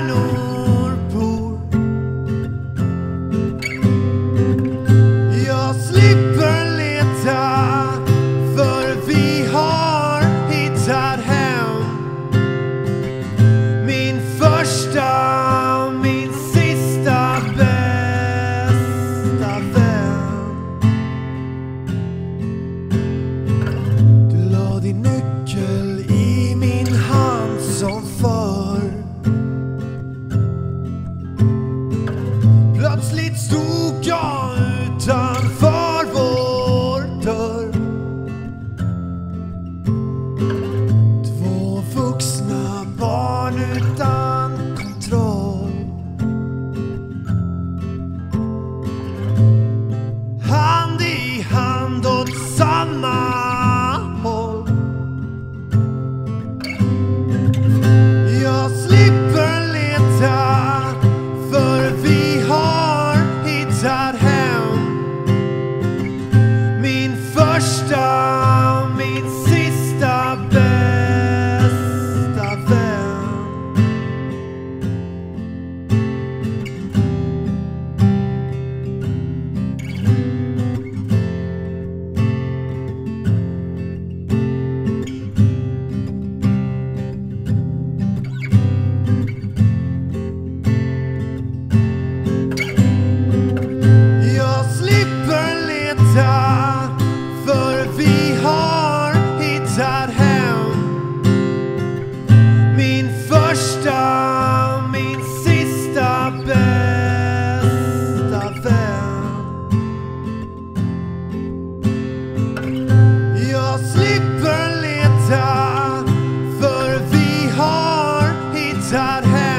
verano. bästa vän. Jag slipper leta för vi har hittat hem.